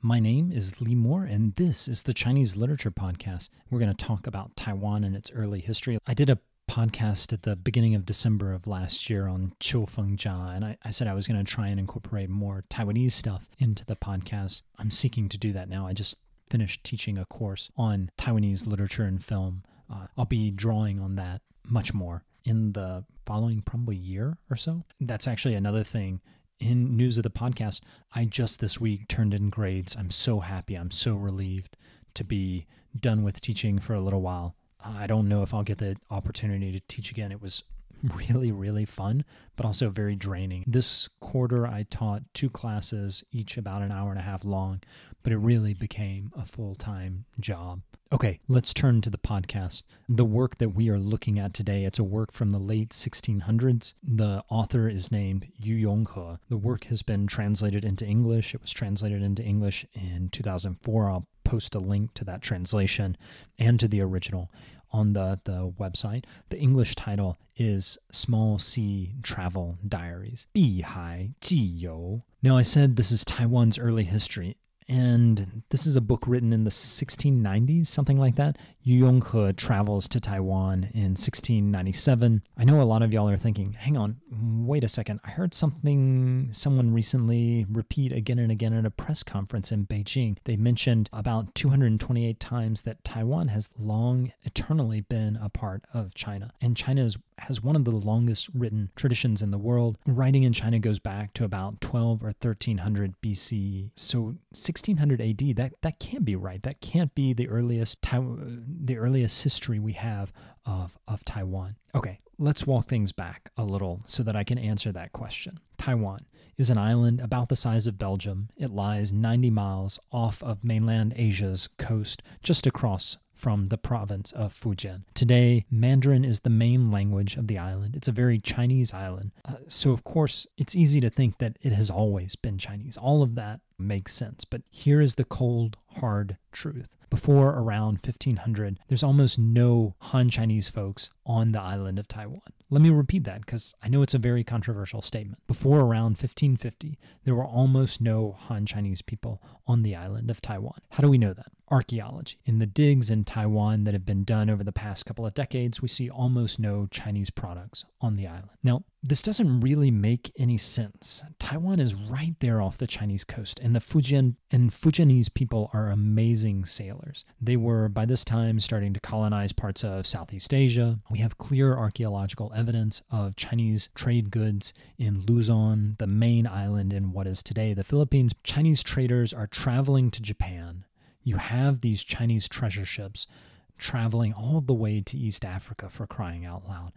My name is Lee Moore, and this is the Chinese Literature Podcast. We're going to talk about Taiwan and its early history. I did a podcast at the beginning of December of last year on Qiu Feng Jia, and I, I said I was going to try and incorporate more Taiwanese stuff into the podcast. I'm seeking to do that now. I just finished teaching a course on Taiwanese literature and film. Uh, I'll be drawing on that much more in the following probably year or so. That's actually another thing in news of the podcast. I just this week turned in grades. I'm so happy. I'm so relieved to be done with teaching for a little while. I don't know if I'll get the opportunity to teach again. It was really, really fun, but also very draining. This quarter, I taught two classes, each about an hour and a half long, but it really became a full time job. Okay, let's turn to the podcast. The work that we are looking at today, it's a work from the late 1600s. The author is named Yu Yonghe. The work has been translated into English. It was translated into English in 2004. I'll post a link to that translation and to the original on the, the website. The English title is Small Sea Travel Diaries. 碧海纪游. Now, I said this is Taiwan's early history, and this is a book written in the 1690s, something like that. Yu Yonghe travels to Taiwan in 1697. I know a lot of y'all are thinking, hang on, wait a second. I heard something someone recently repeat again and again at a press conference in Beijing. They mentioned about 228 times that Taiwan has long, eternally been a part of China. And China is, has one of the longest written traditions in the world. Writing in China goes back to about 12 or 1300 BC. So 1600 AD, that, that can't be right. That can't be the earliest the earliest history we have of, of Taiwan. Okay, let's walk things back a little so that I can answer that question. Taiwan is an island about the size of Belgium. It lies 90 miles off of mainland Asia's coast, just across from the province of Fujian. Today, Mandarin is the main language of the island. It's a very Chinese island. Uh, so, of course, it's easy to think that it has always been Chinese. All of that makes sense. But here is the cold, hard truth. Before around 1500, there's almost no Han Chinese folks on the island of Taiwan. Let me repeat that because I know it's a very controversial statement. Before around 1550, there were almost no Han Chinese people on the island of Taiwan. How do we know that? Archaeology. In the digs in Taiwan that have been done over the past couple of decades, we see almost no Chinese products on the island. Now, this doesn't really make any sense. Taiwan is right there off the Chinese coast, and the Fujian and Fujianese people are amazing sailors. They were by this time starting to colonize parts of Southeast Asia. We have clear archaeological evidence of Chinese trade goods in Luzon, the main island in what is today the Philippines. Chinese traders are traveling to Japan. You have these Chinese treasure ships traveling all the way to East Africa for crying out loud.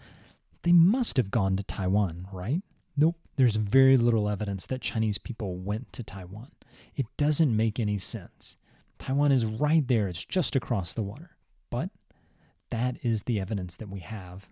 They must have gone to Taiwan, right? Nope. There's very little evidence that Chinese people went to Taiwan. It doesn't make any sense. Taiwan is right there, it's just across the water. But that is the evidence that we have.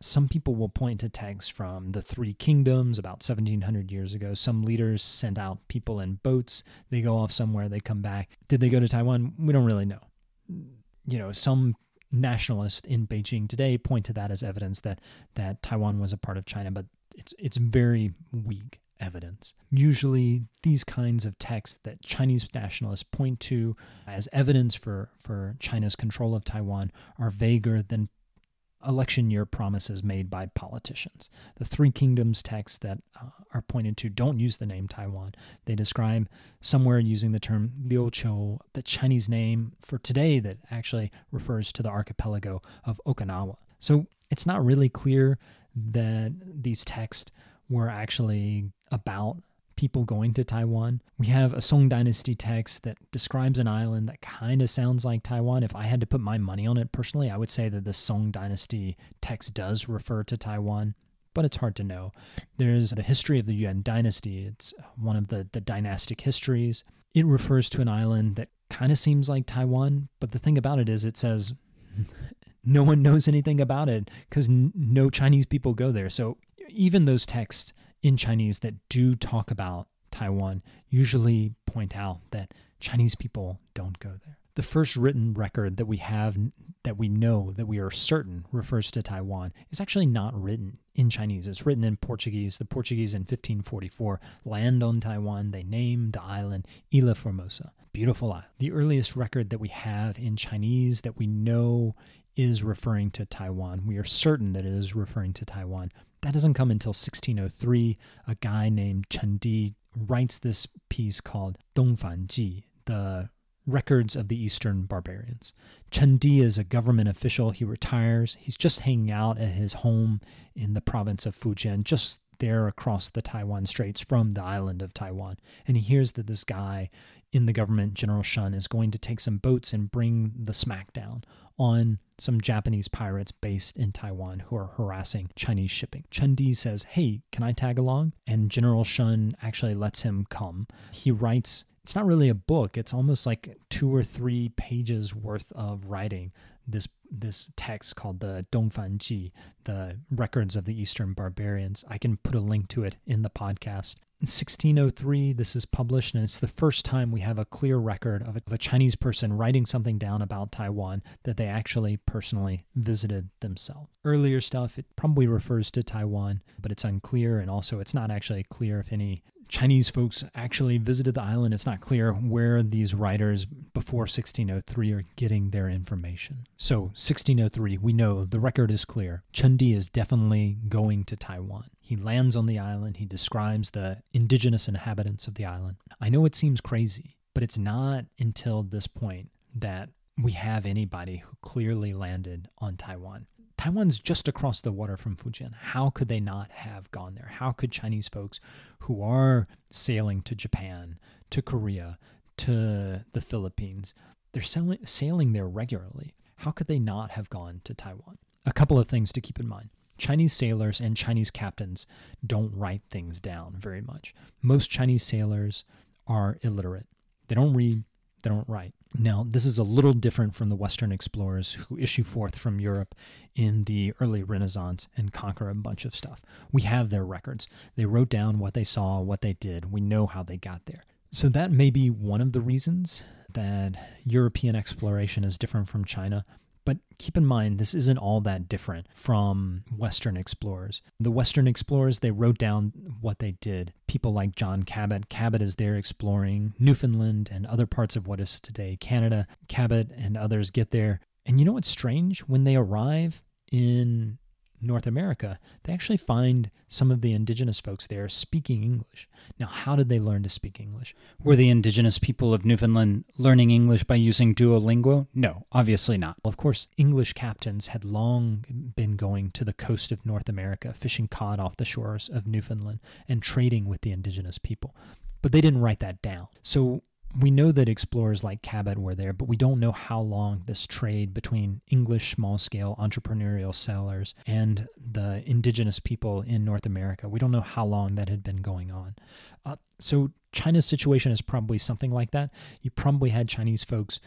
Some people will point to texts from the Three Kingdoms about 1700 years ago. Some leaders sent out people in boats. They go off somewhere, they come back. Did they go to Taiwan? We don't really know. You know, some nationalists in Beijing today point to that as evidence that that Taiwan was a part of China, but it's it's very weak evidence. Usually these kinds of texts that Chinese nationalists point to as evidence for, for China's control of Taiwan are vaguer than election year promises made by politicians. The Three Kingdoms texts that uh, are pointed to don't use the name Taiwan. They describe somewhere using the term Liu Liuqiu, the Chinese name for today that actually refers to the archipelago of Okinawa. So it's not really clear that these texts were actually about people going to Taiwan. We have a Song Dynasty text that describes an island that kind of sounds like Taiwan. If I had to put my money on it personally, I would say that the Song Dynasty text does refer to Taiwan, but it's hard to know. There's the history of the Yuan Dynasty, it's uh, one of the, the dynastic histories. It refers to an island that kind of seems like Taiwan, but the thing about it is it says no one knows anything about it because n- no Chinese people go there. So even those texts in Chinese that do talk about Taiwan usually point out that Chinese people don't go there. The first written record that we have that we know that we are certain refers to Taiwan is actually not written in Chinese. It's written in Portuguese. The Portuguese in 1544 land on Taiwan. They name the island Ilha Formosa. Beautiful island. The earliest record that we have in Chinese that we know is referring to Taiwan. We are certain that it is referring to Taiwan. That doesn't come until 1603. A guy named Chen Di writes this piece called Dongfan Ji, the records of the Eastern barbarians. Chen Di is a government official. He retires. He's just hanging out at his home in the province of Fujian, just there across the Taiwan Straits from the island of Taiwan. And he hears that this guy in the government, General Shen, is going to take some boats and bring the smackdown on some Japanese pirates based in Taiwan who are harassing Chinese shipping. Chen Di says, Hey, can I tag along? And General Shen actually lets him come. He writes, it's not really a book, it's almost like two or three pages worth of writing. This this text called the Dongfan Ji, the records of the Eastern barbarians. I can put a link to it in the podcast. In 1603, this is published, and it's the first time we have a clear record of a, of a, Chinese person writing something down about Taiwan that they actually personally visited themselves. Earlier stuff, it probably refers to Taiwan, but it's unclear, and also it's not actually clear if any Chinese folks actually visited the island. It's not clear where these writers before 1603 are getting their information. So, 1603, we know the record is clear. Chen Di is definitely going to Taiwan. He lands on the island. He describes the indigenous inhabitants of the island. I know it seems crazy, but it's not until this point that we have anybody who clearly landed on Taiwan. Taiwan's just across the water from Fujian. How could they not have gone there? How could Chinese folks who are sailing to Japan, to Korea, to the Philippines, they're sailing, sailing there regularly. How could they not have gone to Taiwan? A couple of things to keep in mind. Chinese sailors and Chinese captains don't write things down very much. Most Chinese sailors are illiterate. They don't read, they don't write. Now, this is a little different from the Western explorers who issue forth from Europe in the early Renaissance and conquer a bunch of stuff. We have their records. They wrote down what they saw, what they did. We know how they got there. So, that may be one of the reasons that European exploration is different from China. But keep in mind, this isn't all that different from Western explorers. The Western explorers, they wrote down what they did. People like John Cabot. Cabot is there exploring Newfoundland and other parts of what is today Canada. Cabot and others get there. And you know what's strange? When they arrive in North America, they actually find some of the indigenous folks there speaking English. Now, how did they learn to speak English? Were the indigenous people of Newfoundland learning English by using Duolingo? No, obviously not. Well, Of course, English captains had long been going to the coast of North America, fishing cod off the shores of Newfoundland, and trading with the indigenous people. But they didn't write that down. So we know that explorers like Cabot were there, but we don't know how long this trade between English small scale entrepreneurial sailors and the indigenous people in North America, we don't know how long that had been going on. Uh, so China's situation is probably something like that. You probably had Chinese folks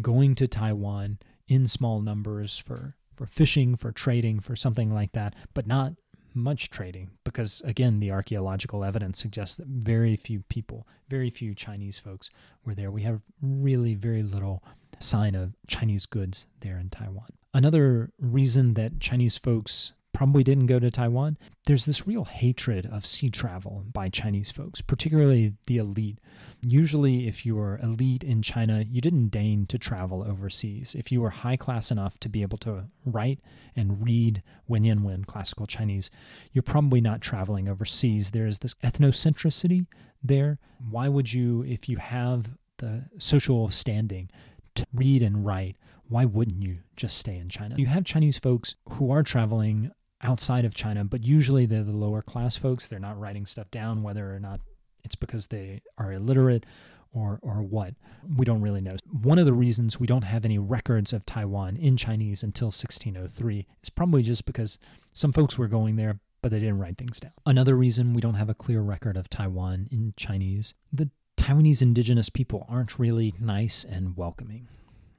going to Taiwan in small numbers for, for fishing, for trading, for something like that, but not much trading because, again, the archaeological evidence suggests that very few people, very few Chinese folks were there. We have really very little sign of Chinese goods there in Taiwan. Another reason that Chinese folks probably didn't go to Taiwan, there's this real hatred of sea travel by Chinese folks, particularly the elite. Usually, if you were elite in China, you didn't deign to travel overseas. If you were high class enough to be able to write and read Wenyan Wen classical Chinese, you're probably not traveling overseas. There's this ethnocentricity there. Why would you, if you have the social standing to read and write, why wouldn't you just stay in China? You have Chinese folks who are traveling outside of China, but usually they're the lower class folks. They're not writing stuff down, whether or not it's because they are illiterate or or what. We don't really know. One of the reasons we don't have any records of Taiwan in Chinese until 1603 is probably just because some folks were going there but they didn't write things down. Another reason we don't have a clear record of Taiwan in Chinese, the Taiwanese indigenous people aren't really nice and welcoming.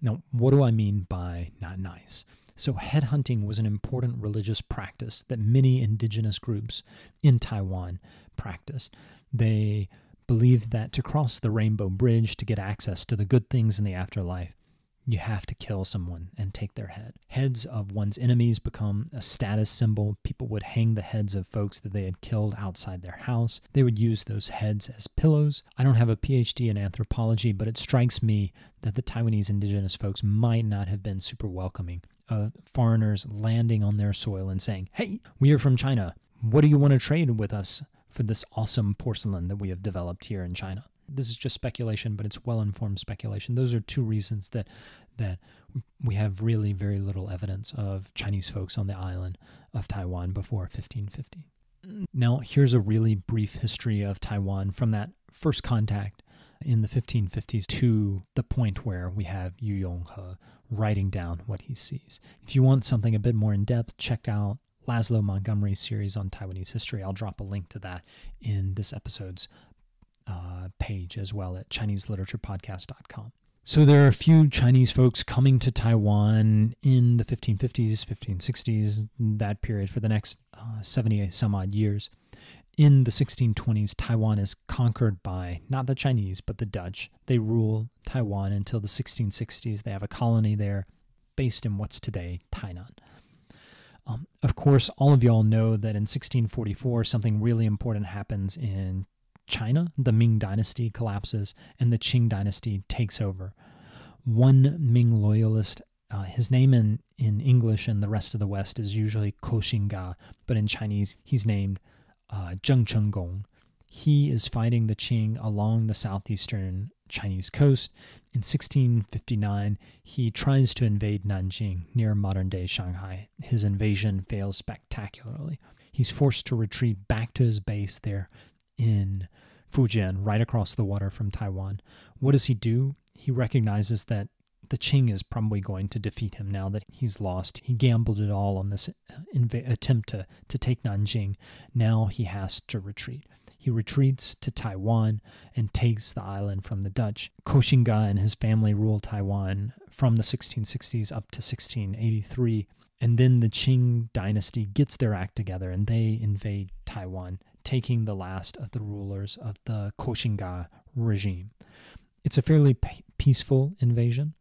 Now, what do I mean by not nice? So, headhunting was an important religious practice that many indigenous groups in Taiwan practiced. They believed that to cross the Rainbow Bridge to get access to the good things in the afterlife, you have to kill someone and take their head. Heads of one's enemies become a status symbol. People would hang the heads of folks that they had killed outside their house. They would use those heads as pillows. I don't have a PhD in anthropology, but it strikes me that the Taiwanese indigenous folks might not have been super welcoming of foreigners landing on their soil and saying, Hey, we are from China. What do you want to trade with us for this awesome porcelain that we have developed here in China? this is just speculation, but it's well informed speculation. Those are two reasons that that we have really very little evidence of Chinese folks on the island of Taiwan before 1550. Now, here's a really brief history of Taiwan from that first contact in the 1550s to the point where we have Yu Yonghe writing down what he sees. If you want something a bit more in depth, check out Laszlo Montgomery's series on Taiwanese history. I'll drop a link to that in this episode's uh, page as well at ChineseLiteraturePodcast.com. So there are a few Chinese folks coming to Taiwan in the 1550s, 1560s, that period for the next uh, 70 some odd years. In the 1620s, Taiwan is conquered by not the Chinese, but the Dutch. They rule Taiwan until the 1660s. They have a colony there based in what's today Tainan. Um, of course, all of y'all know that in 1644, something really important happens in China, the Ming dynasty collapses and the Qing dynasty takes over. One Ming loyalist, uh, his name in, in English and the rest of the West is usually Koxinga, but in Chinese he's named uh, Zheng Chenggong. He is fighting the Qing along the southeastern Chinese coast. In 1659, he tries to invade Nanjing near modern day Shanghai. His invasion fails spectacularly. He's forced to retreat back to his base there in Fujian, right across the water from Taiwan. What does he do? He recognizes that the Qing is probably going to defeat him now that he's lost. He gambled it all on this uh, attempt to, to take Nanjing. Now he has to retreat. He retreats to Taiwan and takes the island from the Dutch. Koxinga and his family ruled Taiwan from the 1660s up to 1683. And then the Qing dynasty gets their act together and they invade Taiwan taking the last of the rulers of the Koxinga regime. It's a fairly peaceful invasion,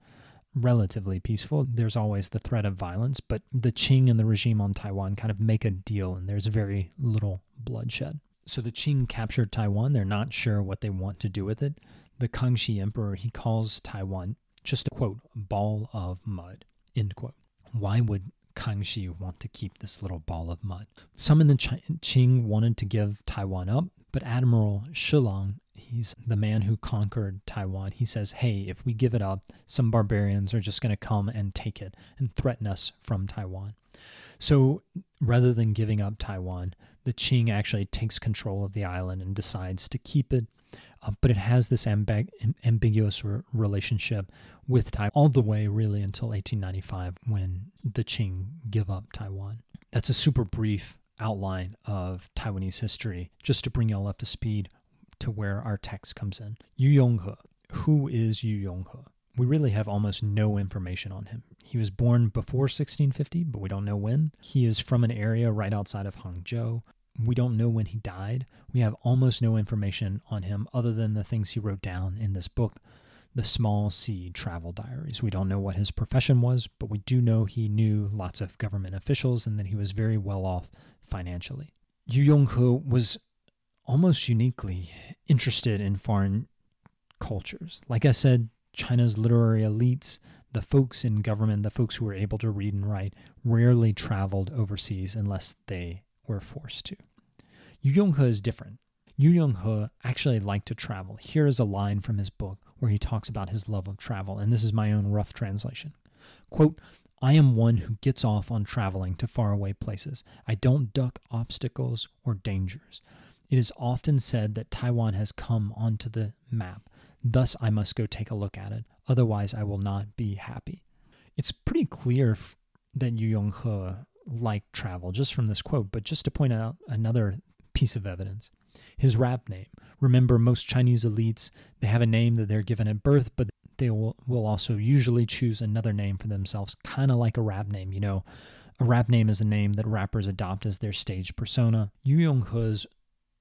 relatively peaceful. There's always the threat of violence, but the Qing and the regime on Taiwan kind of make a deal, and there's very little bloodshed. So the Qing captured Taiwan. They're not sure what they want to do with it. The Kangxi emperor, he calls Taiwan just a quote, ball of mud, end quote. Why would Kangxi want to keep this little ball of mud. Some in the Qing wanted to give Taiwan up, but Admiral Shi Lang, he's the man who conquered Taiwan, he says, hey, if we give it up, some barbarians are just going to come and take it and threaten us from Taiwan. So rather than giving up Taiwan, the Qing actually takes control of the island and decides to keep it uh, but it has this amb- ambiguous re- relationship with Taiwan all the way really until 1895 when the Qing give up Taiwan. That's a super brief outline of Taiwanese history, just to bring y'all up to speed to where our text comes in. Yu Yonghe. Who is Yu Yonghe? We really have almost no information on him. He was born before 1650, but we don't know when. He is from an area right outside of Hangzhou. We don't know when he died. We have almost no information on him other than the things he wrote down in this book, The Small Sea Travel Diaries. We don't know what his profession was, but we do know he knew lots of government officials and that he was very well off financially. Yu Yonghe was almost uniquely interested in foreign cultures. Like I said, China's literary elites, the folks in government, the folks who were able to read and write, rarely traveled overseas unless they were forced to. Yu Yonghe is different. Yu Yonghe actually liked to travel. Here is a line from his book where he talks about his love of travel, and this is my own rough translation. Quote, I am one who gets off on traveling to faraway places. I don't duck obstacles or dangers. It is often said that Taiwan has come onto the map. Thus, I must go take a look at it. Otherwise, I will not be happy. It's pretty clear that Yu Yonghe liked travel just from this quote, but just to point out another piece of evidence. His rap name. Remember, most Chinese elites, they have a name that they're given at birth, but they will, will also usually choose another name for themselves, kind of like a rap name. You know, a rap name is a name that rappers adopt as their stage persona. Yu Yonghe's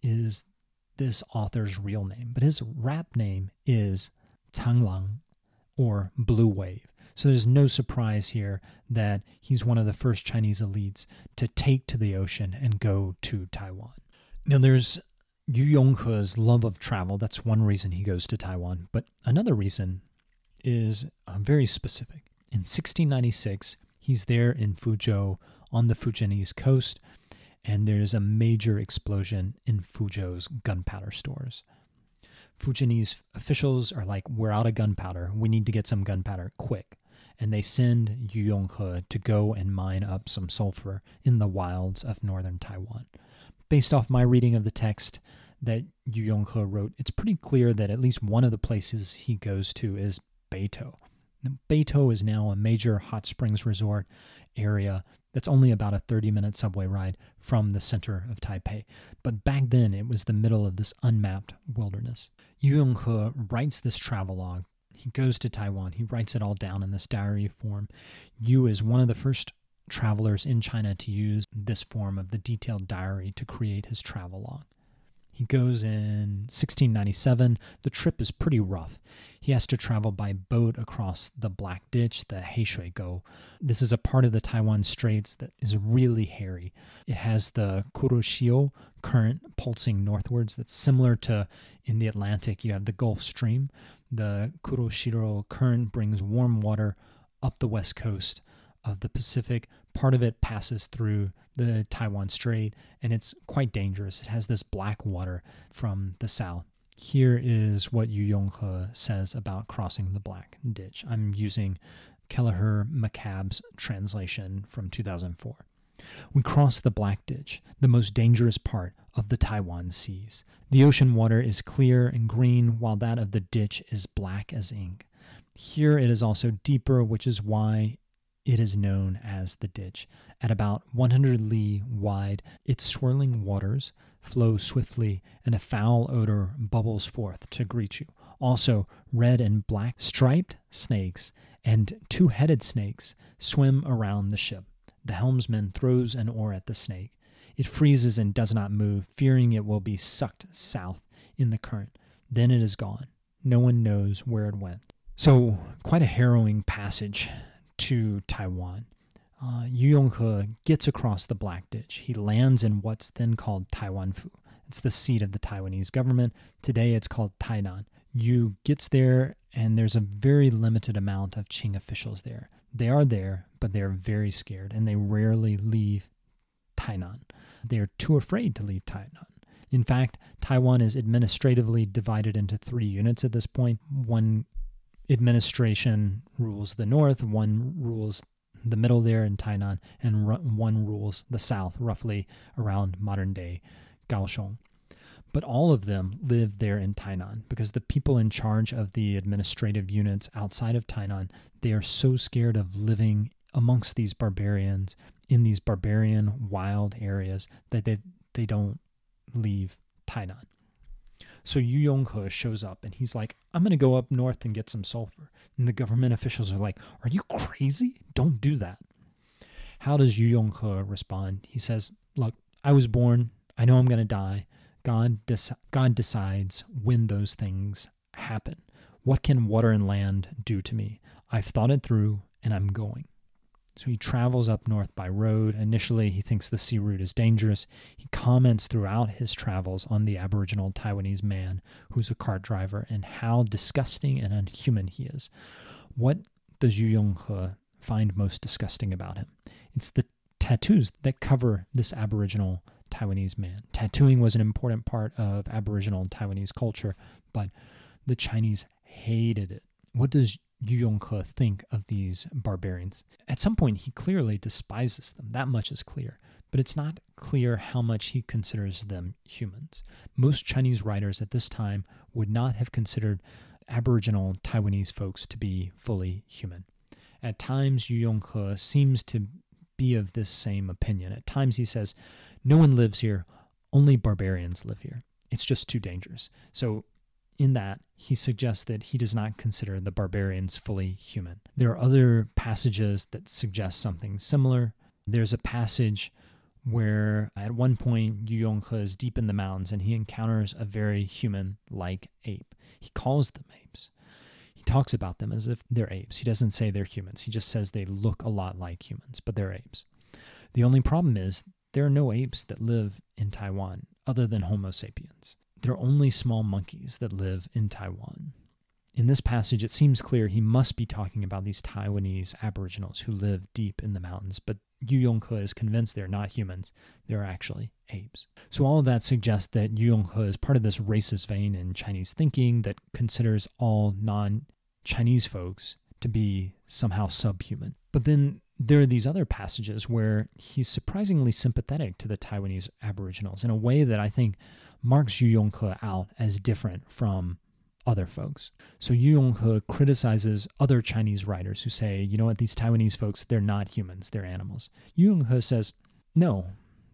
is this author's real name, but his rap name is Lang, or blue wave. So there's no surprise here that he's one of the first Chinese elites to take to the ocean and go to Taiwan. Now there's Yu Yonghe's love of travel. That's one reason he goes to Taiwan. But another reason is uh, very specific. In 1696, he's there in Fuzhou on the Fujianese coast, and there's a major explosion in Fuzhou's gunpowder stores. Fujianese officials are like, We're out of gunpowder. We need to get some gunpowder quick. And they send Yu Yonghe to go and mine up some sulfur in the wilds of northern Taiwan. Based off my reading of the text that Yu Yonghe wrote, it's pretty clear that at least one of the places he goes to is Beitou. Beitou is now a major hot springs resort area that's only about a 30 minute subway ride from the center of Taipei. But back then, it was the middle of this unmapped wilderness. Yu Yonghe writes this travelogue. He goes to Taiwan. He writes it all down in this diary form. Yu is one of the first travelers in China to use this form of the detailed diary to create his travelogue. He goes in 1697. The trip is pretty rough. He has to travel by boat across the Black Ditch, the Heishui Gou. This is a part of the Taiwan Straits that is really hairy. It has the Kuroshio current pulsing northwards that's similar to in the Atlantic, you have the Gulf Stream. The Kuroshio current brings warm water up the west coast of the Pacific. Part of it passes through the Taiwan Strait, and it's quite dangerous. It has this black water from the south. Here is what Yu Yonghe says about crossing the Black Ditch. I'm using Keliher Macabe's translation from 2004. We cross the Black Ditch, the most dangerous part of the Taiwan seas. The ocean water is clear and green, while that of the ditch is black as ink. Here it is also deeper, which is why it is known as the ditch. At about 100 li wide, its swirling waters flow swiftly, and a foul odor bubbles forth to greet you. Also, red and black striped snakes and two headed snakes swim around the ship. The helmsman throws an oar at the snake. It freezes and does not move, fearing it will be sucked south in the current. Then it is gone. No one knows where it went. So, quite a harrowing passage to Taiwan. Uh, Yu Yonghe gets across the Black Ditch. He lands in what's then called Taiwanfu. It's the seat of the Taiwanese government. Today it's called Tainan. Yu gets there, and there's a very limited amount of Qing officials there. They are there, but they're very scared, and they rarely leave Tainan. They're too afraid to leave Tainan. In fact, Taiwan is administratively divided into three units at this point. One administration rules the north, one rules the middle there in Tainan, and one rules the south, roughly around modern day Kaohsiung. But all of them live there in Tainan because the people in charge of the administrative units outside of Tainan, they are so scared of living amongst these barbarians in these barbarian wild areas that they, they don't leave Tainan. So Yu Yonghe shows up and he's like, I'm going to go up north and get some sulfur. And the government officials are like, Are you crazy? Don't do that. How does Yu Yonghe respond? He says, Look, I was born. I know I'm going to die. God, God decides when those things happen. What can water and land do to me? I've thought it through and I'm going. So he travels up north by road. Initially, he thinks the sea route is dangerous. He comments throughout his travels on the Aboriginal Taiwanese man who's a cart driver and how disgusting and unhuman he is. What does Yu Yonghe find most disgusting about him? It's the tattoos that cover this Aboriginal Taiwanese man. Tattooing was an important part of Aboriginal Taiwanese culture, but the Chinese hated it. What does Yu Yonghe think of these barbarians? At some point, he clearly despises them. That much is clear. But it's not clear how much he considers them humans. Most Chinese writers at this time would not have considered Aboriginal Taiwanese folks to be fully human. At times, Yu Yonghe seems to be of this same opinion. At times, he says, No one lives here, only barbarians live here. It's just too dangerous. So in that, he suggests that he does not consider the barbarians fully human. There are other passages that suggest something similar. There's a passage where at one point Yu Yonghe is deep in the mountains and he encounters a very human like ape. He calls them apes. He talks about them as if they're apes. He doesn't say they're humans. He just says they look a lot like humans, but they're apes. The only problem is there are no apes that live in Taiwan other than Homo sapiens. There are only small monkeys that live in Taiwan. In this passage, it seems clear he must be talking about these Taiwanese aboriginals who live deep in the mountains, but Yu Yonghe is convinced they're not humans, they're actually apes. So all of that suggests that Yu Yonghe is part of this racist vein in Chinese thinking that considers all non Chinese folks to be somehow subhuman. But then there are these other passages where he's surprisingly sympathetic to the Taiwanese aboriginals in a way that I think marks Yu Yonghe out as different from other folks. So Yu Yonghe criticizes other Chinese writers who say, you know what, these Taiwanese folks, they're not humans, they're animals. Yu Yonghe says, no,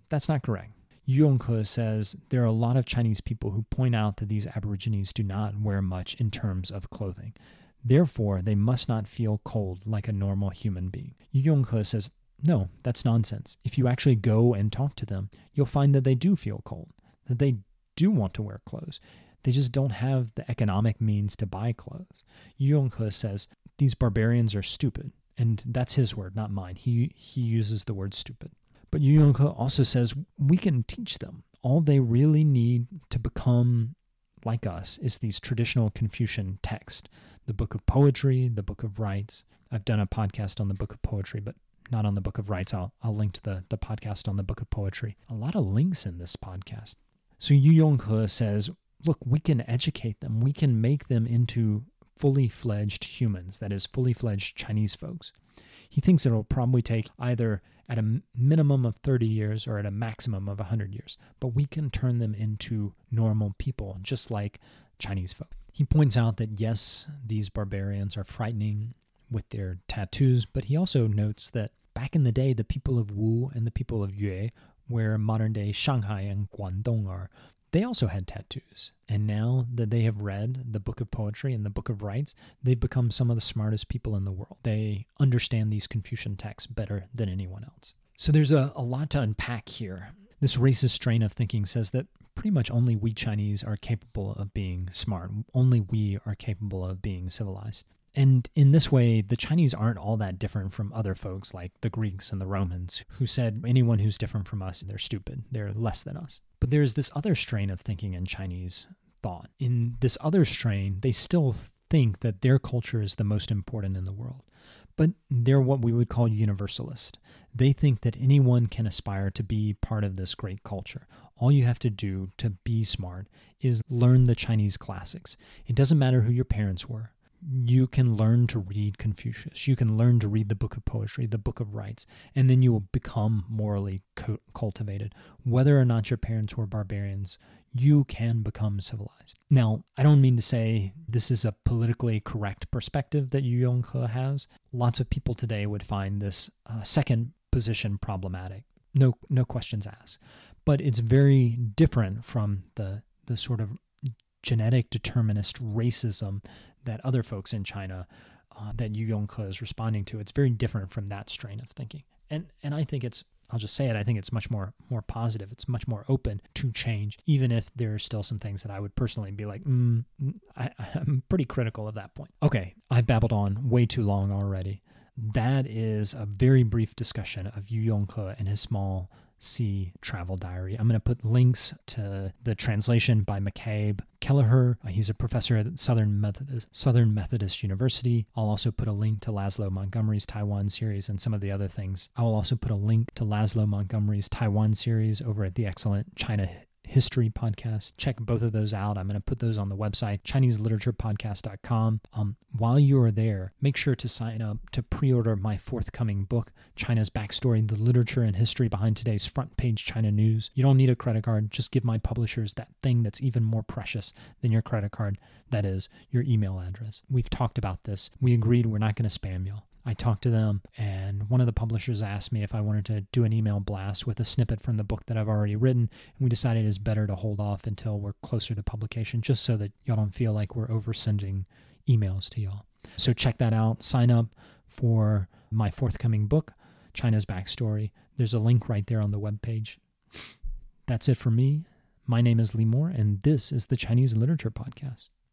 that's not correct. Yu Yonghe says there are a lot of Chinese people who point out that these Aborigines do not wear much in terms of clothing. Therefore, they must not feel cold like a normal human being. Yu Yonghe says, no, that's nonsense. If you actually go and talk to them, you'll find that they do feel cold, that they do want to wear clothes. They just don't have the economic means to buy clothes. Yonghe says these barbarians are stupid, and that's his word, not mine. He he uses the word stupid. But Yonghe also says we can teach them. All they really need to become like us is these traditional Confucian texts, the book of poetry, the book of rites. I've done a podcast on the book of poetry, but not on the book of rites. I'll, I'll link to the, the podcast on the book of poetry. A lot of links in this podcast. So Yu Yonghe says look, we can educate them. We can make them into fully fledged humans, that is, fully fledged Chinese folks. He thinks it'll probably take either at a minimum of 30 years or at a maximum of 100 years, but we can turn them into normal people, just like Chinese folk. He points out that yes, these barbarians are frightening with their tattoos, but he also notes that back in the day, the people of Wu and the people of Yue, where modern day Shanghai and Guangdong are, they also had tattoos. And now that they have read the book of poetry and the book of rites, they've become some of the smartest people in the world. They understand these Confucian texts better than anyone else. So there's a, a lot to unpack here. This racist strain of thinking says that pretty much only we Chinese are capable of being smart. Only we are capable of being civilized. And in this way, the Chinese aren't all that different from other folks like the Greeks and the Romans, who said anyone who's different from us, they're stupid, they're less than us. But there's this other strain of thinking in Chinese thought. In this other strain, they still think that their culture is the most important in the world. But they're what we would call universalist. They think that anyone can aspire to be part of this great culture. All you have to do to be smart is learn the Chinese classics. It doesn't matter who your parents were you can learn to read Confucius. You can learn to read the book of poetry, the book of rites, and then you will become morally cultivated. Whether or not your parents were barbarians, you can become civilized. Now, I don't mean to say this is a politically correct perspective that Yu Yonghe has. Lots of people today would find this uh, second position problematic. No, no questions asked. But it's very different from the the sort of genetic determinist racism that other folks in China uh, that Yu Yonghe is responding to. It's very different from that strain of thinking. And and I think it's I'll just say it. I think it's much more more positive. It's much more open to change, even if there are still some things that I would personally be like, mm, mm I, I'm pretty critical of that point. Okay, I've babbled on way too long already. That is a very brief discussion of Yu Yonghe and his small Sea Travel Diary. I'm going to put links to the translation by Macabe Keliher. Uh, he's a professor at Southern Methodist, Southern Methodist University. I'll also put a link to Laszlo Montgomery's Taiwan series and some of the other things. I will also put a link to Laszlo Montgomery's Taiwan series over at the excellent China history podcast. Check both of those out. I'm going to put those on the website, ChineseLiteraturePodcast.com. Um, while you are there, make sure to sign up to pre order my forthcoming book, China's Backstory The Literature and History Behind Today's Front Page China News. You don't need a credit card. Just give my publishers that thing that's even more precious than your credit card that is, your email address. We've talked about this. We agreed we're not going to spam y'all. I talked to them, and one of the publishers asked me if I wanted to do an email blast with a snippet from the book that I've already written. And we decided it's better to hold off until we're closer to publication, just so that y'all don't feel like we're oversending emails to y'all. So check that out. Sign up for my forthcoming book, China's Backstory. There's a link right there on the webpage. That's it for me. My name is Lee Moore, and this is the Chinese Literature Podcast.